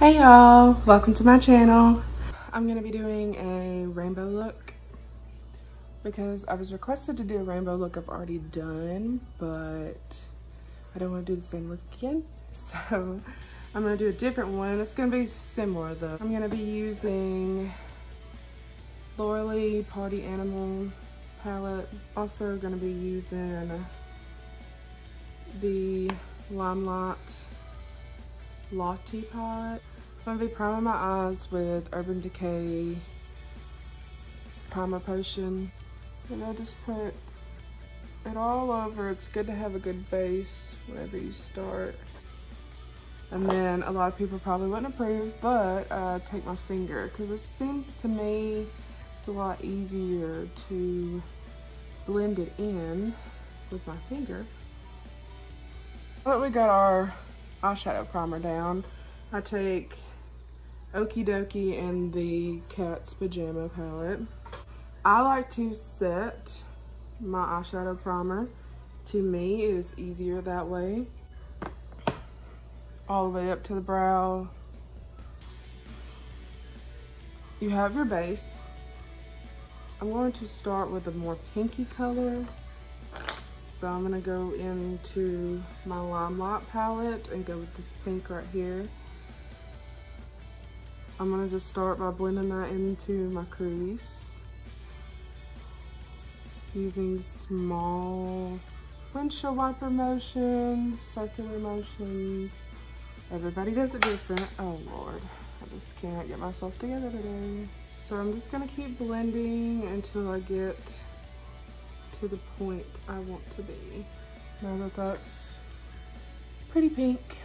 Hey y'all, welcome to my channel. I'm gonna be doing a rainbow look because I was requested to do a rainbow look I've already done, but I don't wanna do the same look again. So I'm gonna do a different one. It's gonna be similar though. I'm gonna be using Laura Lee Party Animal palette. Also gonna be using the Limelight Lottie Pot. I'm gonna be priming my eyes with Urban Decay Primer Potion. And I just put it all over. It's good to have a good base whenever you start. And then a lot of people probably wouldn't approve, but uh, take my finger because it seems to me it's a lot easier to blend it in with my finger. But we got our eyeshadow primer down. I take Okie Dokie and the Cat's Pajama palette. I like to set my eyeshadow primer. To me, it is easier that way. All the way up to the brow. You have your base. I'm going to start with a more pinky color. So I'm gonna go into my Limelight palette and go with this pink right here. I'm gonna just start by blending that into my crease. Using small windshield wiper motions, circular motions. Everybody does it different. Oh Lord, I just can't get myself together today. So I'm just gonna keep blending until I get to the point I want to be. Now that that's pretty pink,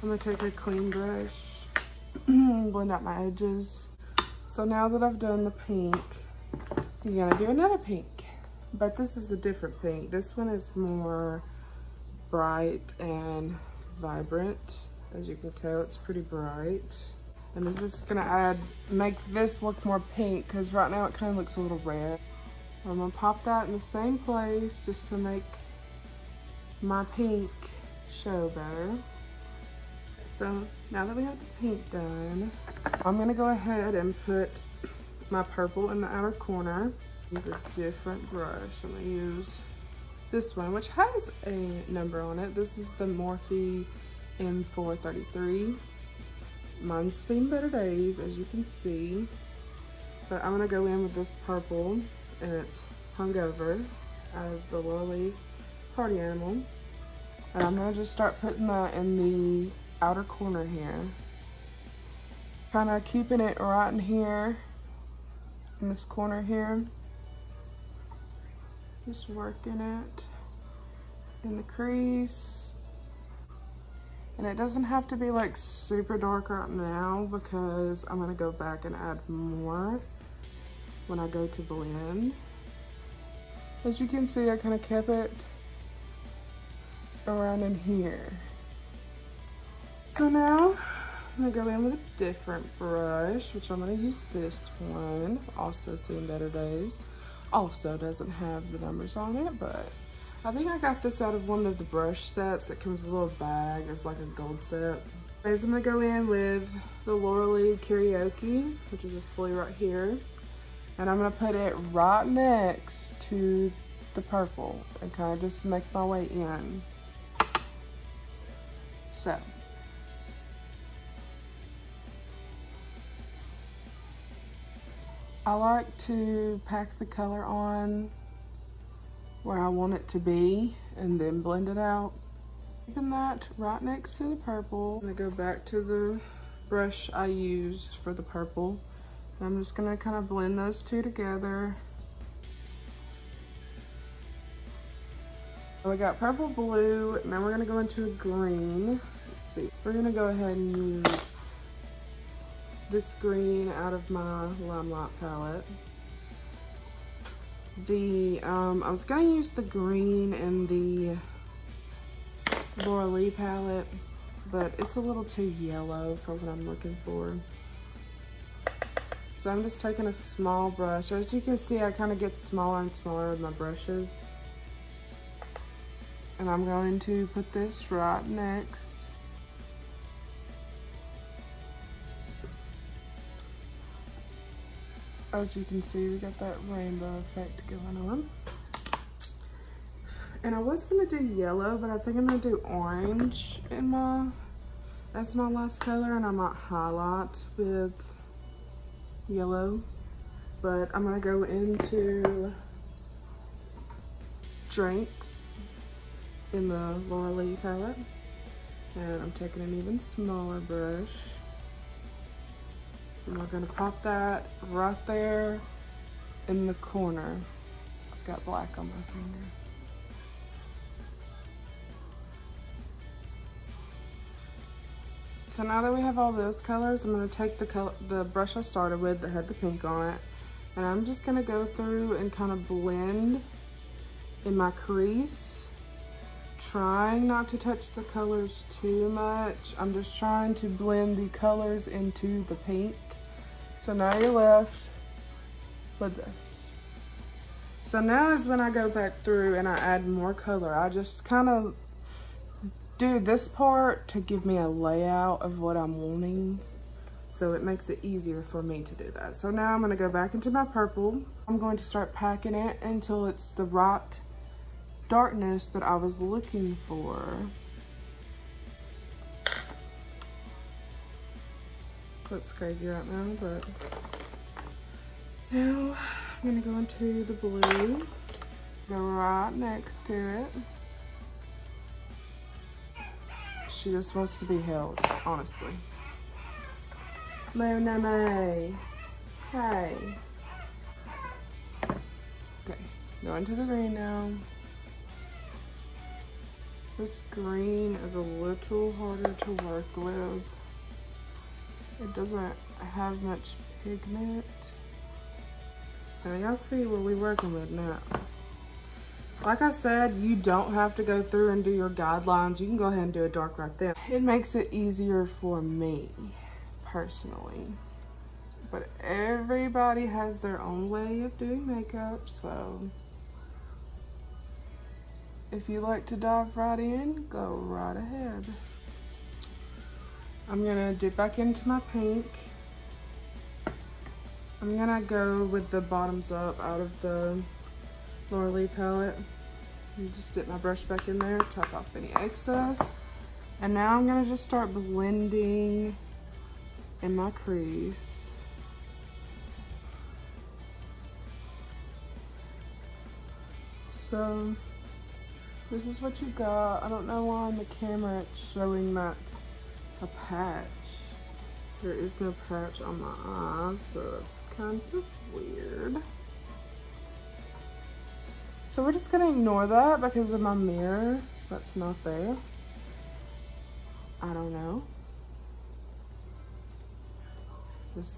I'm gonna take a clean brush, Mm, blend out my edges. So now that I've done the pink, I'm gonna do another pink. But this is a different pink. This one is more bright and vibrant. As you can tell, it's pretty bright. And this is gonna add, make this look more pink because right now it kind of looks a little red. I'm gonna pop that in the same place just to make my pink show better. So now that we have the pink done, I'm gonna go ahead and put my purple in the outer corner. Use a different brush. I'm gonna use this one, which has a number on it. This is the Morphe M433. Mine's seen better days, as you can see. But I'm gonna go in with this purple and it's Hungover as the Laura Lee party animal. And I'm gonna just start putting that in the outer corner here. Kind of keeping it right in here, in this corner here. Just working it in the crease. And it doesn't have to be like super dark right now because I'm gonna go back and add more when I go to blend. As you can see, I kind of kept it around in here. So now I'm gonna go in with a different brush, which I'm gonna use this one. Also seen better days. Also doesn't have the numbers on it, but I think I got this out of one of the brush sets. It comes with a little bag. It's like a gold set. Anyways, I'm gonna go in with the Laura Lee Karaoke, which is this blue right here. And I'm gonna put it right next to the purple and kind of just make my way in. So. I like to pack the color on where I want it to be and then blend it out. Keeping that right next to the purple. I'm gonna go back to the brush I used for the purple I'm just gonna kind of blend those two together. We got purple, blue, and then we're gonna go into a green. Let's see. We're gonna go ahead and use this green out of my Limelight palette. The, um, I was gonna use the green in the Laura Lee palette, but it's a little too yellow for what I'm looking for. So I'm just taking a small brush. As you can see, I kind of get smaller and smaller with my brushes. And I'm going to put this right next as you can see, we got that rainbow effect going on. And I was gonna do yellow, but I think I'm gonna do orange in my, that's my last color, and I might highlight with yellow. But I'm gonna go into drinks in the Laura Lee palette. And I'm taking an even smaller brush. And we're gonna pop that right there in the corner. I've got black on my finger. So now that we have all those colors, I'm gonna take the color, the brush I started with that had the pink on it, and I'm just gonna go through and kind of blend in my crease, trying not to touch the colors too much. I'm just trying to blend the colors into the pink. So now you're left with this. So now is when I go back through and I add more color. I just kind of do this part to give me a layout of what I'm wanting. So it makes it easier for me to do that. So now I'm gonna go back into my purple. I'm going to start packing it until it's the right darkness that I was looking for. Looks crazy right now, but now I'm gonna go into the blue, go right next to it. She just wants to be held, honestly. May. Hey. Okay, go into the green now. This green is a little harder to work with. It doesn't have much pigment. Now y'all see what we're working with now. Like I said, you don't have to go through and do your guidelines. You can go ahead and do a dark right there. It makes it easier for me, personally. But everybody has their own way of doing makeup, so if you like to dive right in, go right ahead. I'm gonna dip back into my pink. I'm gonna go with the bottoms up out of the Laura Lee palette. And just dip my brush back in there, tap off any excess. And now I'm gonna just start blending in my crease. So, this is what you got. I don't know why on the camera it's showing that a patch. There is no patch on my eye, so it's kind of weird. So we're just gonna ignore that because of my mirror that's not there. I don't know. Just,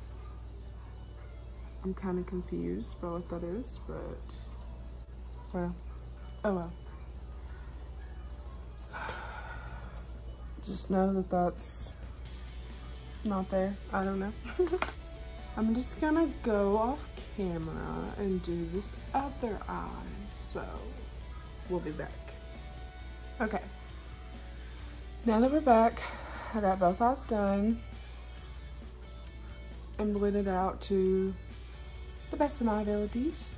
I'm kind of confused by what that is, but, well, oh well. Just know that that's not there. I don't know. I'm just gonna go off camera and do this other eye so we'll be back. Okay, now that we're back, I got both eyes done and blended out to the best of my abilities.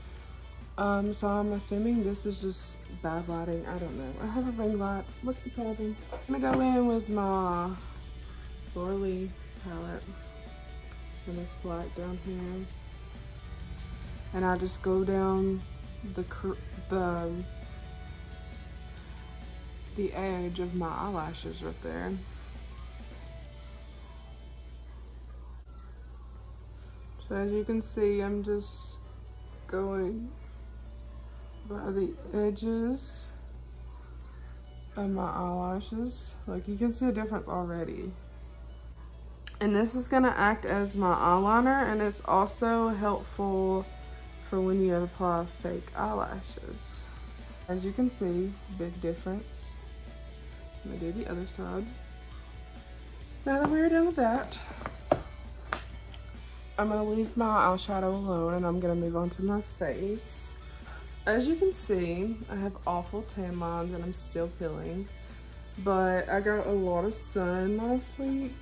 Um, so I'm assuming this is just bad lighting. I don't know. I have a ring light. What's the problem? I'm gonna go in with my Laura palette and this black down here. And I just go down the the the edge of my eyelashes right there. So as you can see, I'm just going by the edges of my eyelashes. Like you can see a difference already. And this is gonna act as my eyeliner and it's also helpful for when you apply fake eyelashes. As you can see, big difference. I'm gonna do the other side. Now that we're done with that, I'm gonna leave my eyeshadow alone and I'm gonna move on to my face. As you can see, I have awful tan lines and I'm still peeling, but I got a lot of sun last week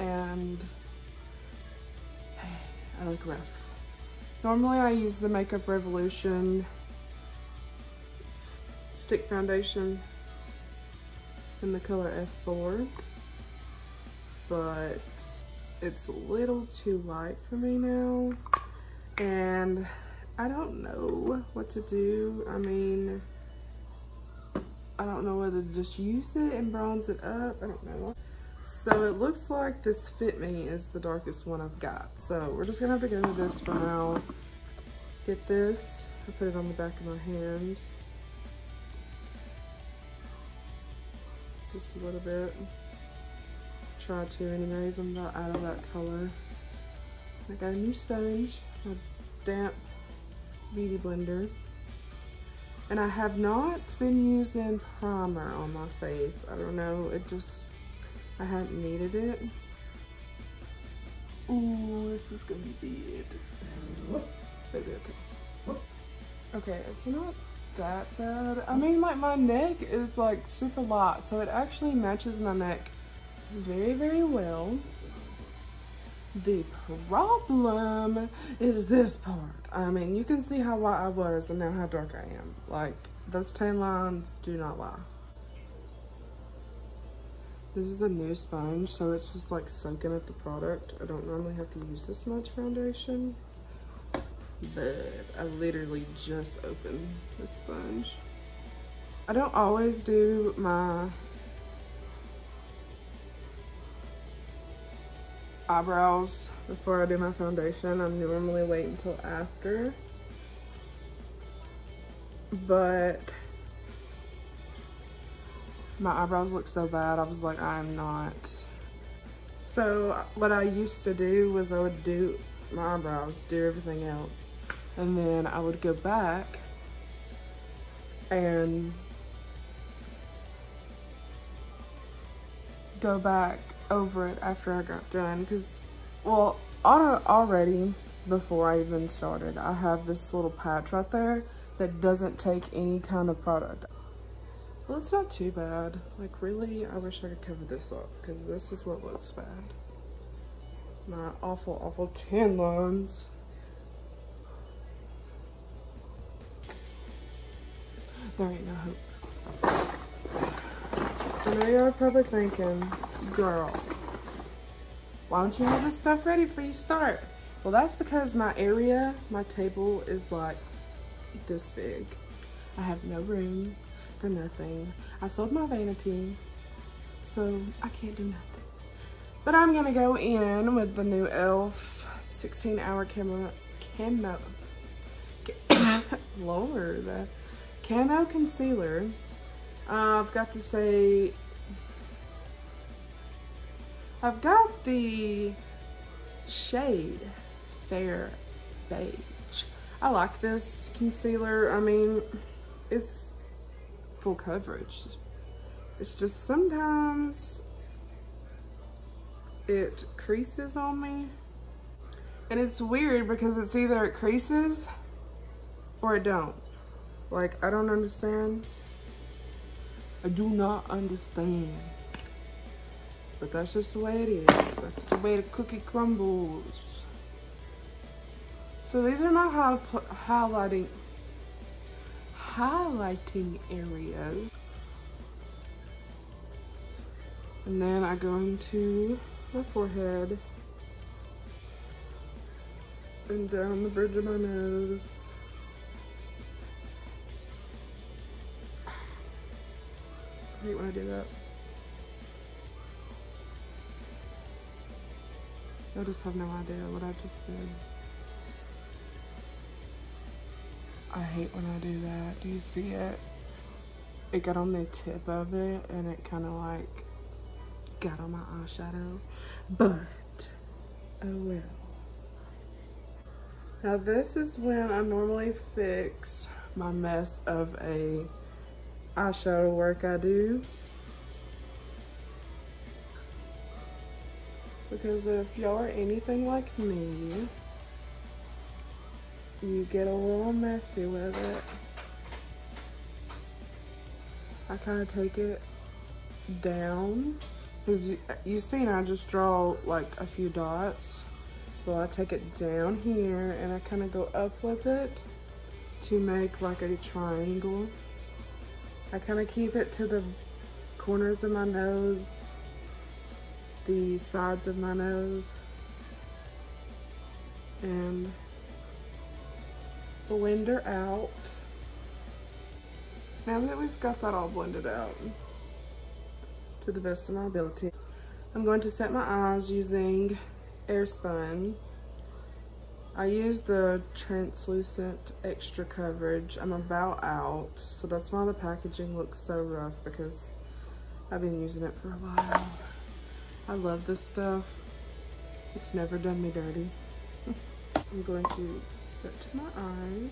and hey, I look rough. Normally I use the Makeup Revolution stick foundation in the color F4, but it's a little too light for me now. And I don't know what to do. I mean, I don't know whether to just use it and bronze it up. I don't know. So it looks like this Fit Me is the darkest one I've got. So we're just gonna have to go with this for now. Get this, I put it on the back of my hand. Just a little bit. Try to anyways, I'm not out of that color. I got a new sponge, a damp beauty blender. And I have not been using primer on my face. I don't know, it just, I hadn't needed it. Oh, this is gonna be it. Maybe okay. Okay, it's not that bad. I mean, like my neck is like super light, so it actually matches my neck very, very well. The problem is this part. I mean, you can see how white I was and now how dark I am. Like, those tan lines do not lie. This is a new sponge, so it's just like soaking up the product. I don't normally have to use this much foundation, but I literally just opened the sponge. I don't always do my eyebrows before I do my foundation. I normally wait until after. But my eyebrows look so bad. I was like, I'm not. So what I used to do was I would do my eyebrows, do everything else. And then I would go back and go back over it after I got done because, well, already before I even started, I have this little patch right there that doesn't take any kind of product. Well, it's not too bad. Like, really, I wish I could cover this up because this is what looks bad. My awful, awful tan lines. There ain't no hope. I know y'all probably thinking, girl, why don't you have this stuff ready for you start? Well, that's because my area, my table is like this big. I have no room for nothing. I sold my vanity, so I can't do nothing. But I'm gonna go in with the new e.l.f. 16 hour camo, camo, Lord, camo concealer. Uh, I've got to say, I've got the shade Fair Beige. I like this concealer. I mean, it's full coverage. It's just sometimes it creases on me. And it's weird because it's either it creases or it don't. Like, I don't understand. I do not understand. But that's just the way it is. That's the way the cookie crumbles. So these are my highlighting highlighting areas. And then I go into my forehead and down the bridge of my nose. I hate when I do that. I just have no idea what I just did. I hate when I do that. Do you see it? It got on the tip of it and it kind of like got on my eyeshadow. But, oh well. Now this is when I normally fix my mess of a eyeshadow work I do. Because if y'all are anything like me, you get a little messy with it. I kind of take it down. Because you, you seen I just draw like a few dots. So I take it down here and I kind of go up with it to make like a triangle. I kind of keep it to the corners of my nose, the sides of my nose, and blend her out. Now that we've got that all blended out to the best of my ability, I'm going to set my eyes using Airspun. I use the translucent extra coverage. I'm about out, so that's why the packaging looks so rough because I've been using it for a while. I love this stuff. It's never done me dirty. I'm going to set to my eyes.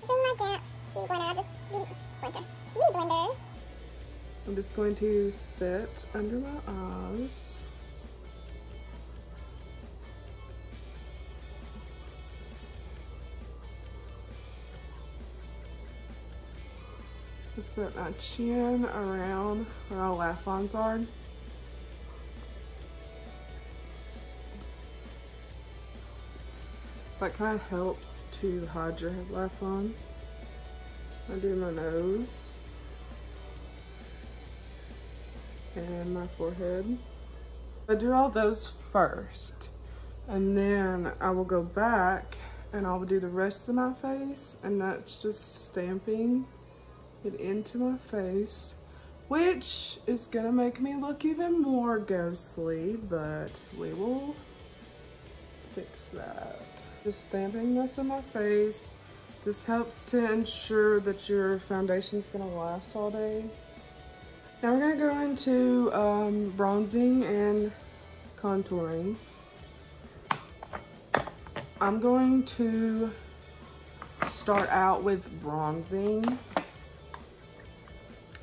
Using my beauty blender, just beauty blender, beauty blender. I'm just going to set under my eyes. Just set my chin around where all laugh lines are. That kind of helps to hide your laugh lines. I do my nose and my forehead. I do all those first and then I will go back and I will do the rest of my face and that's just stamping it into my face which is gonna make me look even more ghostly but we will fix that. Just stamping this in my face. This helps to ensure that your foundation is gonna last all day. Now we're gonna go into um, bronzing and contouring. I'm going to start out with bronzing.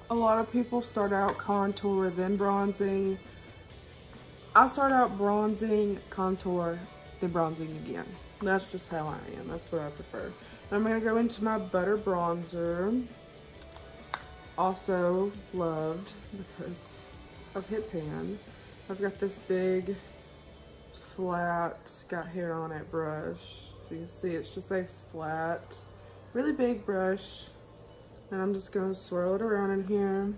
A lot of people start out contour, then bronzing. I start out bronzing, contour, then bronzing again. That's just how I am. That's what I prefer. I'm gonna go into my butter bronzer also loved because of Hit Pan. I've got this big flat, got hair on it brush. So you can see it's just a flat, really big brush. And I'm just gonna swirl it around in here.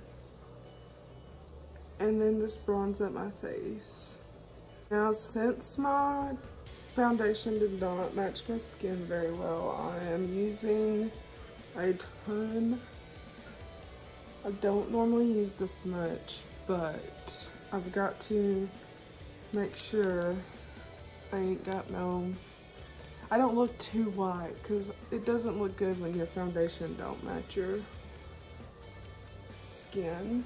And then just bronze up my face. Now since my foundation did not match my skin very well, I am using a ton I don't normally use this much, but I've got to make sure I ain't got no, I don't look too white because it doesn't look good when your foundation don't match your skin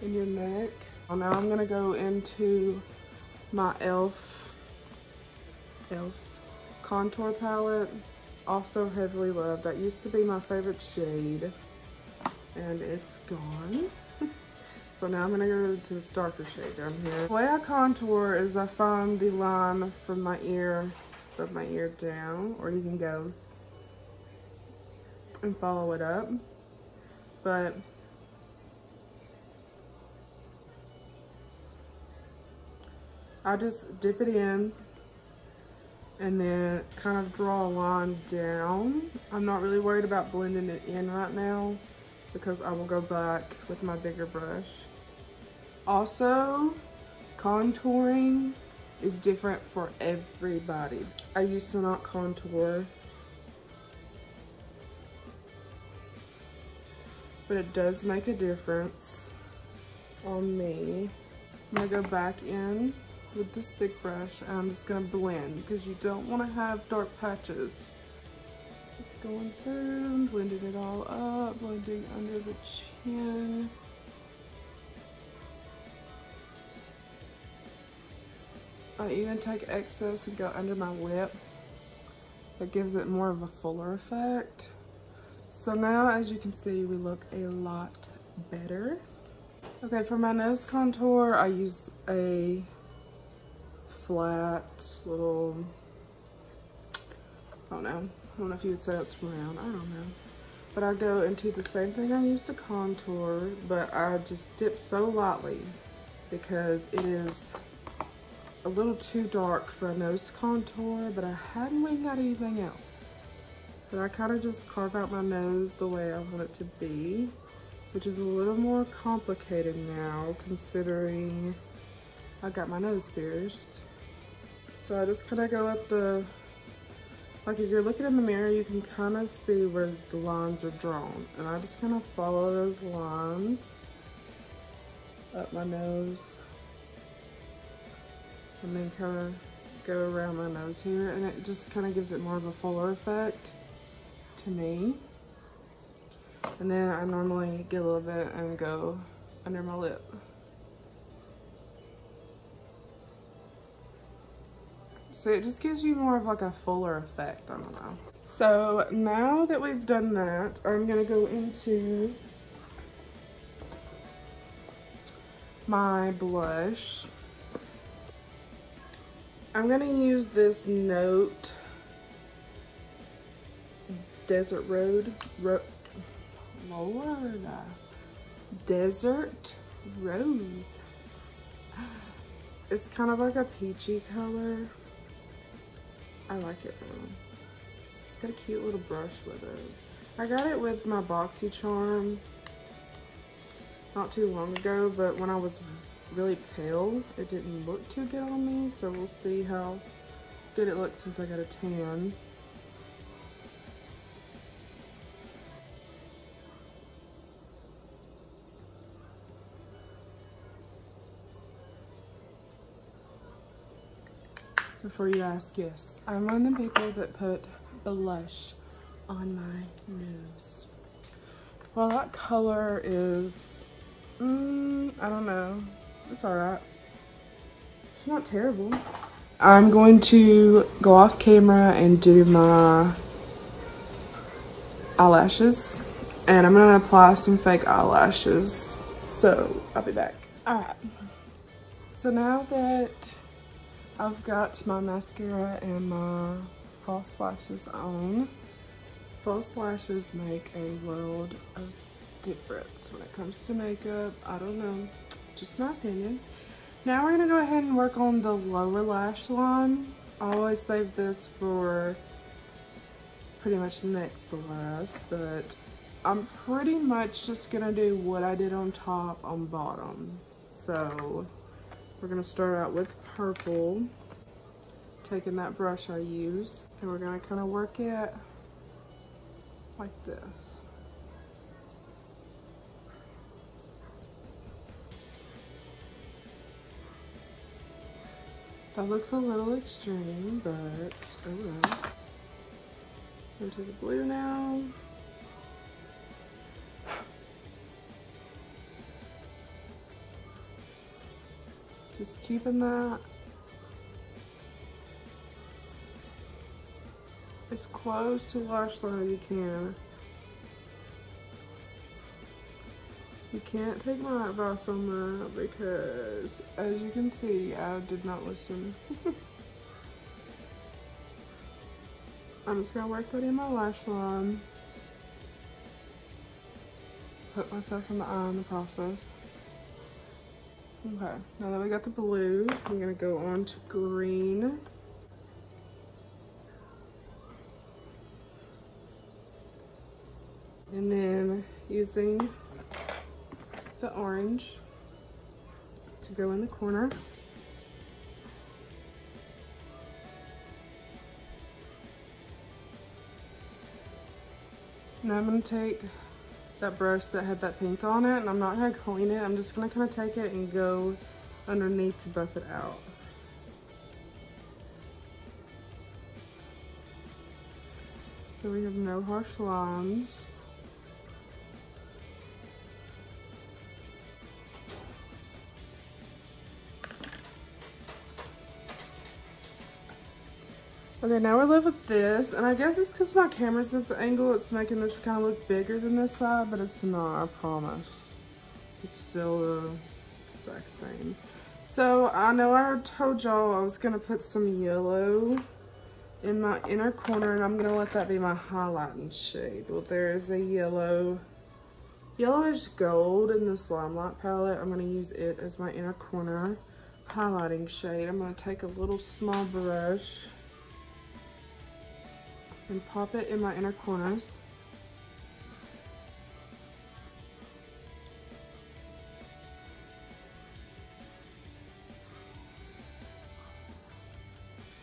and your neck. Well, now I'm gonna go into my e.l.f. e.l.f. contour palette. Also heavily loved. That used to be my favorite shade and it's gone. so now I'm gonna go to this darker shade down here. The way I contour is I find the line from my ear, from my ear down, or you can go and follow it up. But I just dip it in and then kind of draw a line down. I'm not really worried about blending it in right now because I will go back with my bigger brush. Also, contouring is different for everybody. I used to not contour, but it does make a difference on me. I'm gonna go back in with this big brush and I'm just gonna blend because you don't wanna have dark patches. Just going through, blending it all up, blending under the chin. I even take excess and go under my lip. That gives it more of a fuller effect. So now, as you can see, we look a lot better. Okay, for my nose contour, I use a flat little, I don't know, I don't know if you would say it's round. I don't know. But I go into the same thing I use to contour, but I just dip so lightly because it is a little too dark for a nose contour, but I hadn't really got anything else. But I kind of just carve out my nose the way I want it to be, which is a little more complicated now considering I got my nose pierced. So I just kind of go up the, like if you're looking in the mirror, you can kind of see where the lines are drawn. And I just kind of follow those lines up my nose and then kind of go around my nose here and it just kind of gives it more of a fuller effect to me. And then I normally get a little bit and go under my lip. So it just gives you more of like a fuller effect, I don't know. So now that we've done that, I'm gonna go into my blush. I'm gonna use this Note Desert Road, Ro Lord, Desert Rose. It's kind of like a peachy color. I like it though. It's got a cute little brush with it. I got it with my BoxyCharm not too long ago, but when I was really pale, it didn't look too good on me, so we'll see how good it looks since I got a tan. Before you ask, yes, I'm one of the people that put blush on my nose. Well, that color is, mm, I don't know. It's all right. It's not terrible. I'm going to go off camera and do my eyelashes. And I'm gonna apply some fake eyelashes. So I'll be back. All right. So now that I've got my mascara and my false lashes on. False lashes make a world of difference when it comes to makeup. I don't know, just my opinion. Now we're gonna go ahead and work on the lower lash line. I always save this for pretty much next to last, but I'm pretty much just gonna do what I did on top on bottom. So we're gonna start out with purple, taking that brush I used, and we're gonna kind of work it like this. That looks a little extreme, but oh well. Into the blue now. Just keeping that as close to lash line as you can. You can't take my advice on that because as you can see, I did not listen. I'm just gonna work that in my lash line. Put myself in the eye in the process. Okay, now that we got the blue, I'm gonna go on to green. And then using the orange to go in the corner. Now I'm gonna take that brush that had that pink on it and I'm not gonna clean it. I'm just gonna kind of take it and go underneath to buff it out. So we have no harsh lines. Okay, now we're left with this, and I guess it's because my camera's at the angle, it's making this kind of look bigger than this side, but it's not, I promise. It's still the exact same. So, I know I told y'all I was going to put some yellow in my inner corner, and I'm going to let that be my highlighting shade. Well, there is a yellow, yellowish gold in this Limelight palette. I'm going to use it as my inner corner highlighting shade. I'm gonna take a little small brush and pop it in my inner corners.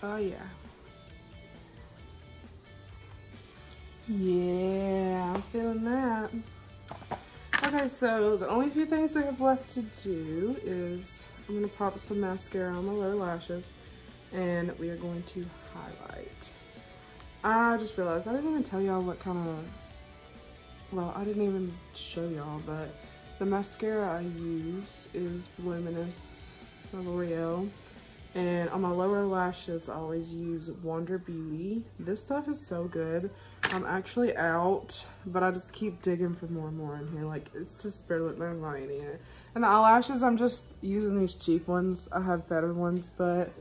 Oh yeah. Yeah, I'm feeling that. Okay, so the only few things I have left to do is I'm gonna pop some mascara on my lower lashes and we are going to highlight. I just realized I didn't even tell y'all what kind of, well, I didn't even show y'all, but the mascara I use is Voluminous by L'Oreal. And on my lower lashes, I always use Wonder Beauty. This stuff is so good. I'm actually out, but I just keep digging for more and more in here. Like, it's just barely, there's not in it. And the eyelashes, I'm just using these cheap ones. I have better ones, but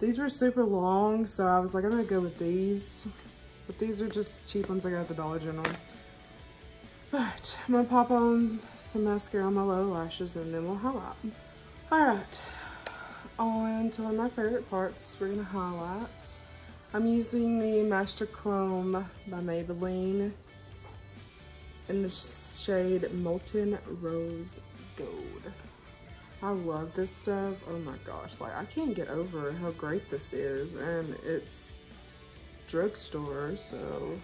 these were super long, so I was like, I'm gonna go with these. But these are just cheap ones I got at the Dollar General. But I'm gonna pop on some mascara on my lower lashes and then we'll highlight. All right, on to one of my favorite parts. We're gonna highlight. I'm using the Master Chrome by Maybelline in the shade Molten Rose Gold. I love this stuff. Oh my gosh, like I can't get over how great this is. And it's drugstore, so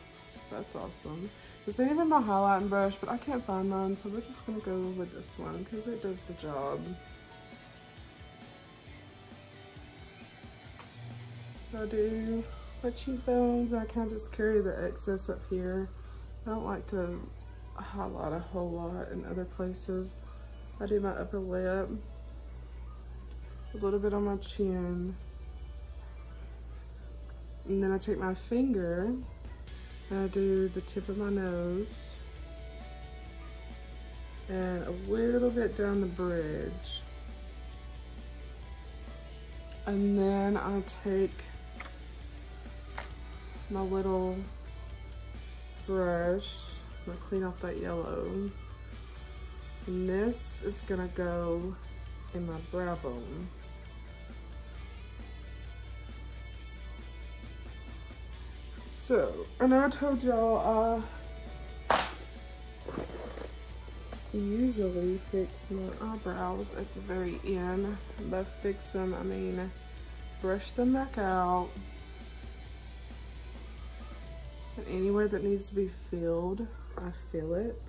that's awesome. This ain't even my highlighting brush, but I can't find mine, so we're just gonna go with this one because it does the job. So I do my cheekbones, I kind of just carry the excess up here. I don't like to highlight a whole lot in other places. I do my upper lip, a little bit on my chin, and then I take my finger and I do the tip of my nose and a little bit down the bridge. And then I take my little brush, I'm gonna clean off that yellow. And this is gonna go in my brow bone. So, I know I told y'all I usually fix my eyebrows at the very end. By fix them, I mean brush them back out. And anywhere that needs to be filled, I fill it.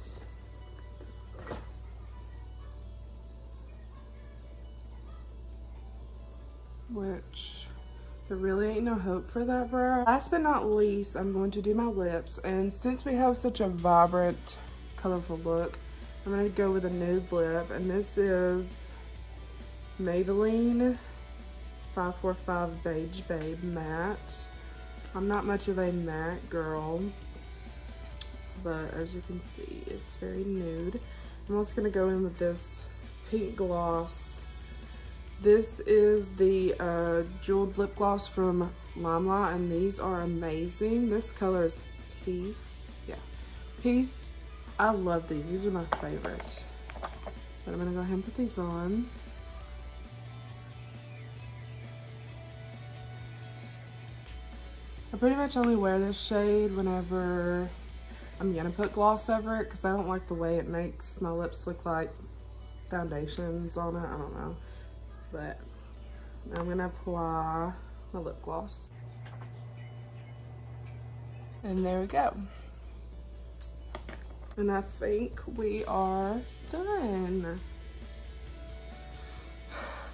Which there really ain't no hope for that brow. Last but not least, I'm going to do my lips. And since we have such a vibrant, colorful look, I'm going to go with a nude lip. And this is Maybelline 545 Beige Babe Matte. I'm not much of a matte girl, but as you can see, it's very nude. I'm also going to go in with this pink gloss this is the uh, jeweled lip gloss from Limelight, and these are amazing. This color is Peace. Yeah, Peace. I love these. These are my favorite. But I'm going to go ahead and put these on. I pretty much only wear this shade whenever I'm going to put gloss over it because I don't like the way it makes my lips look like foundations on it. I don't know but I'm gonna apply my lip gloss. And there we go. And I think we are done.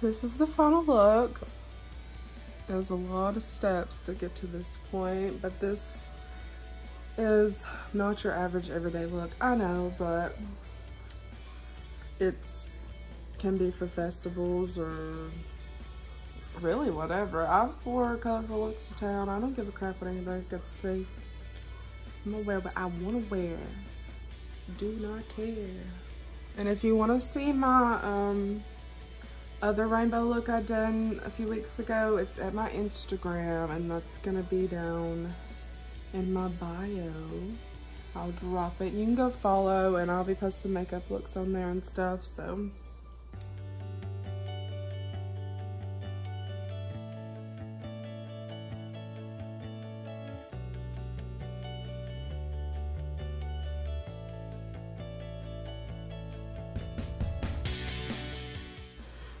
This is the final look. There's a lot of steps to get to this point, but this is not your average everyday look. I know, but it's can be for festivals or really whatever. I wore colorful looks to town. I don't give a crap what anybody's got to say. I'm gonna wear what I wanna wear. Do not care. And if you wanna see my um, other rainbow look I done a few weeks ago, it's at my Instagram and that's gonna be down in my bio. I'll drop it. You can go follow and I'll be posting makeup looks on there and stuff, so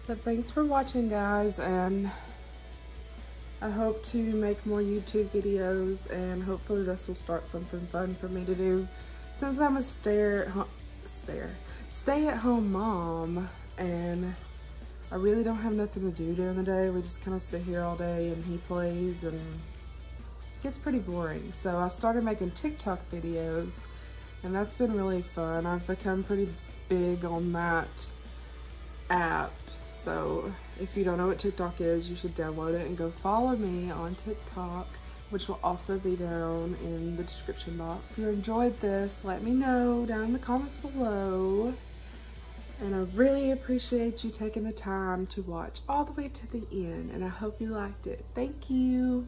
But thanks for watching guys and I hope to make more YouTube videos and hopefully this will start something fun for me to do since I'm a stare stare stay at home mom and I really don't have nothing to do during the day. We just kind of sit here all day and he plays and it gets pretty boring. So I started making TikTok videos and that's been really fun. I've become pretty big on that app so if you don't know what TikTok is, you should download it and go follow me on TikTok, which will also be down in the description box. If you enjoyed this, let me know down in the comments below. And I really appreciate you taking the time to watch all the way to the end. And I hope you liked it. Thank you.